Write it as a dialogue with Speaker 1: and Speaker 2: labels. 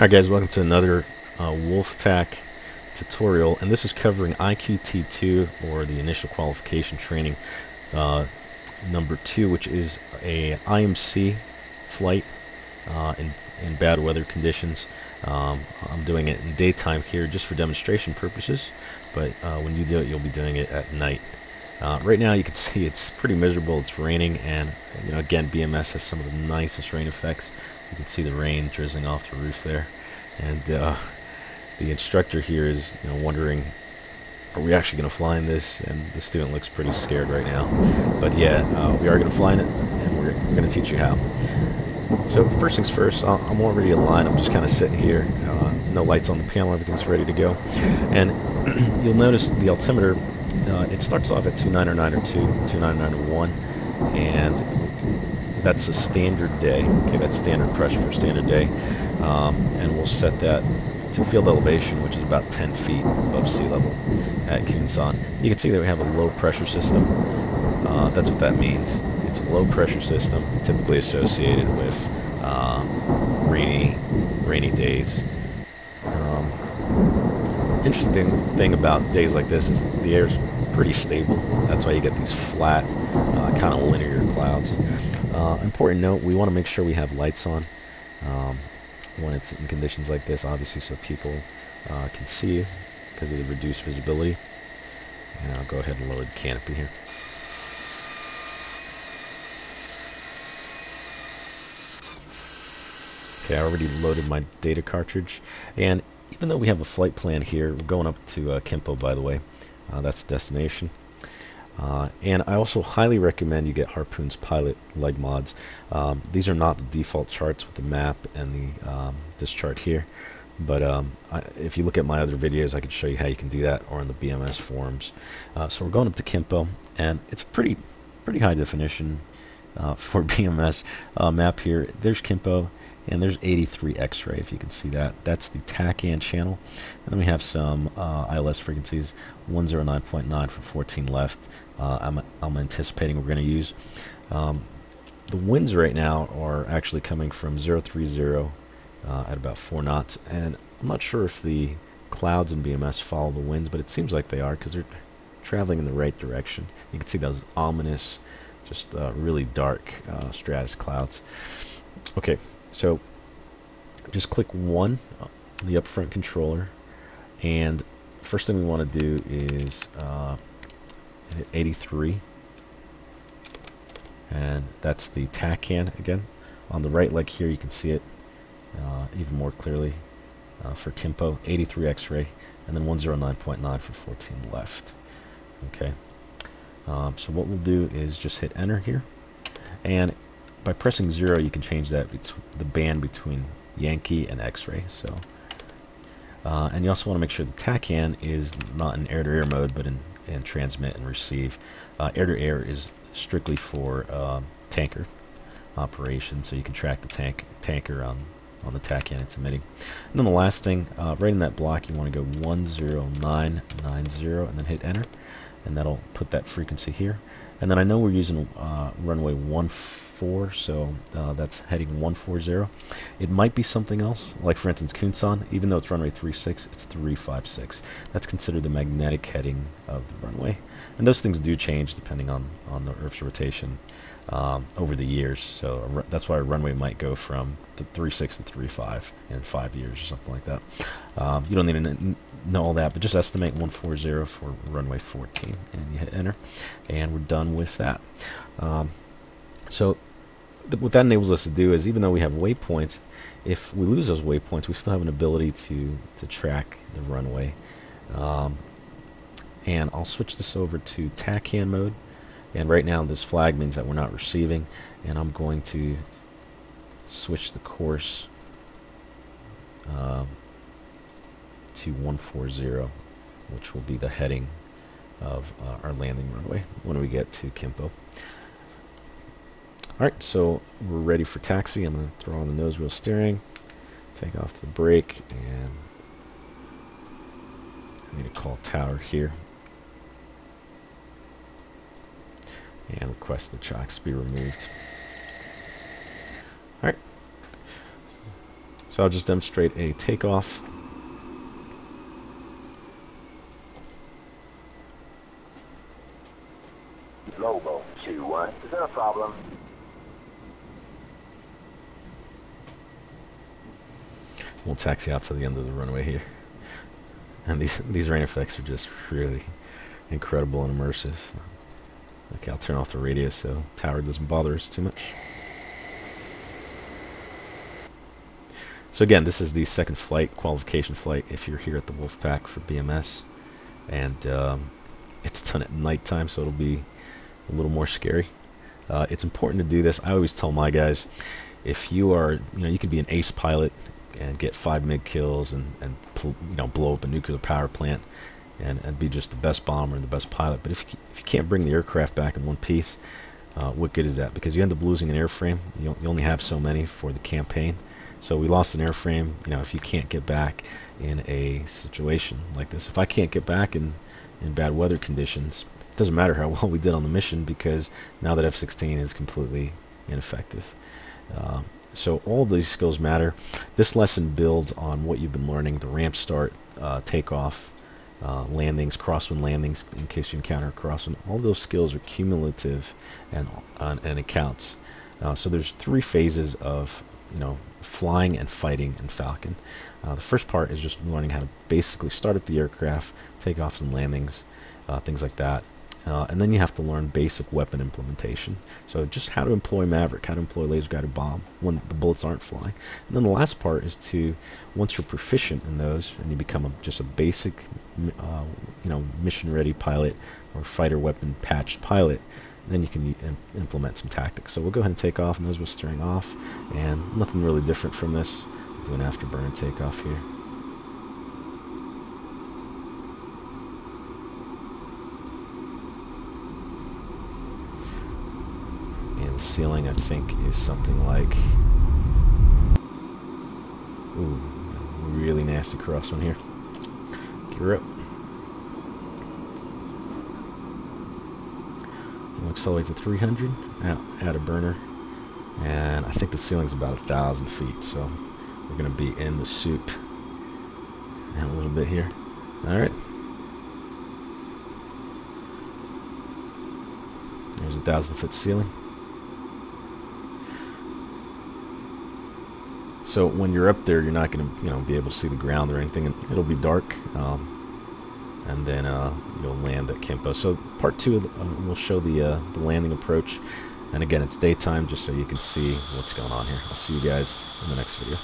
Speaker 1: Alright guys, welcome to another uh, Wolfpack tutorial, and this is covering IQT2, or the Initial Qualification Training uh, number 2, which is a IMC flight uh, in, in bad weather conditions. Um, I'm doing it in daytime here just for demonstration purposes, but uh, when you do it, you'll be doing it at night. Uh, right now you can see it's pretty miserable, it's raining, and you know again BMS has some of the nicest rain effects. You can see the rain drizzling off the roof there. And uh, the instructor here is you know, wondering, are we actually going to fly in this? And the student looks pretty scared right now. But yeah, uh, we are going to fly in it, and we're, going to teach you how. So first things first, I'm already aligned. I'm just kind of sitting here. Uh, no lights on the panel. Everything's ready to go. And you'll notice the altimeter, uh, it starts off at 2909 2909 and that's a standard day. Okay, that's standard pressure for standard day. Um, and we'll set that to field elevation, which is about 10 feet above sea level at Kunsan. You can see that we have a low pressure system. Uh, that's what that means. It's a low pressure system, typically associated with uh, rainy, rainy days. Um, interesting thing about days like this is the air is pretty stable. That's why you get these flat, uh, kind of linear clouds. Uh, important note, we want to make sure we have lights on um, when it's in conditions like this, obviously so people uh, can see because of the reduced visibility. And I'll go ahead and lower the canopy here. Okay, I already loaded my data cartridge, and even though we have a flight plan here, we're going up to uh, Kimpo, by the way. Uh, that's the destination. Uh, and I also highly recommend you get Harpoon's Pilot leg mods. Um, these are not the default charts with the map and the um, this chart here. But um, I, if you look at my other videos, I can show you how you can do that, or in the BMS forums. Uh, so we're going up to Kimpo, and it's pretty, pretty high definition uh, for BMS uh, map here. There's Kimpo, and there's 83 X-ray if you can see that. That's the TACAN channel. And then we have some uh, ILS frequencies, 109.9 for 14 left. Uh, I'm, I'm anticipating we're going to use. Um, the winds right now are actually coming from 030 uh, at about 4 knots, and I'm not sure if the clouds in BMS follow the winds, but it seems like they are because they're traveling in the right direction. You can see those ominous, just uh, really dark uh, stratus clouds. Okay, so just click 1 on the upfront controller and first thing we want to do is uh, hit 83 and that's the TACAN again. On the right leg here you can see it uh, even more clearly uh, for Kimpo, 83 X-ray, and then 109.9 for 14 left. Okay. Um, so what we'll do is just hit enter here, and by pressing 0 you can change that the band between Yankee and X-ray. So, uh, and you also want to make sure the TACAN is not in air-to-air -air mode, but in, in transmit and receive. Uh, air-to-air -air is strictly for uh, tanker operation, so you can track the tank tanker on on the TACAN it's emitting. And then the last thing, uh, right in that block, you want to go 10990 and then hit enter, and that'll put that frequency here. And then I know we're using uh, runway 14, so uh, that's heading 140. It might be something else, like for instance Kunsan, even though it's runway 36, it's 356. That's considered the magnetic heading of the runway. And those things do change depending on, on the Earth's rotation um, over the years. So that's why a runway might go from the 36 to 35 in five years or something like that. Um, you don't need to know all that, but just estimate 140 for runway 14, and you hit enter, and we're done with that. Um, so th what that enables us to do is, even though we have waypoints, if we lose those waypoints, we still have an ability to to track the runway. Um, and I'll switch this over to TACAN mode and right now this flag means that we're not receiving and I'm going to switch the course um, to 140 which will be the heading of uh, our landing runway when we get to Kimpo. Alright, so we're ready for taxi. I'm going to throw on the nose wheel steering, take off the brake, and I need to call tower here. and request the tracks be removed. Alright. So I'll just demonstrate a takeoff.
Speaker 2: Lobo 2-1. Is there a problem?
Speaker 1: We'll taxi out to the end of the runway here. And these these rain effects are just really incredible and immersive. Okay, I'll turn off the radio so tower doesn't bother us too much. So again, this is the second flight, qualification flight, if you're here at the Wolfpack for BMS. And um, it's done at nighttime, so it'll be a little more scary. Uh, it's important to do this. I always tell my guys, if you are, you know, you could be an ace pilot and get five MiG kills and, and you know, blow up a nuclear power plant and, and be just the best bomber and the best pilot. But if you, if you can't bring the aircraft back in one piece, uh, what good is that? Because you end up losing an airframe. You, you only have so many for the campaign. So we lost an airframe. You know, if you can't get back in a situation like this, if I can't get back in in bad weather conditions, it doesn't matter how well we did on the mission because now that F-16 is completely ineffective. Uh, so all these skills matter. This lesson builds on what you've been learning: the ramp start, uh, takeoff, uh, landings, crosswind landings, in case you encounter a crosswind. All those skills are cumulative and uh, and it counts. Uh, so there's three phases of you know flying and fighting in Falcon. Uh, the first part is just learning how to basically start up the aircraft, takeoffs and landings, uh, things like that. Uh, and then you have to learn basic weapon implementation. So just how to employ Maverick, how to employ laser guided bomb when the bullets aren't flying. And then the last part is to, once you're proficient in those and you become a, just a basic, uh, you know, mission ready pilot or fighter weapon patched pilot, then you can implement some tactics. So we'll go ahead and take off, and those was steering off, and nothing really different from this. do an afterburner takeoff here. And ceiling, I think, is something like... Ooh, really nasty crosswind here. Up. We'll accelerate to 300, add a burner, and I think the ceiling's about a thousand feet, so we're to be in the soup in a little bit here. Alright. There's a thousand foot ceiling. So when you're up there, you're not going to, you know, be able to see the ground or anything. It'll be dark. Um, and then uh, you'll land at Kimpo. So part two, the, uh, we'll show the, uh, the landing approach. And again, it's daytime just so you can see what's going on here. I'll see you guys in the next video.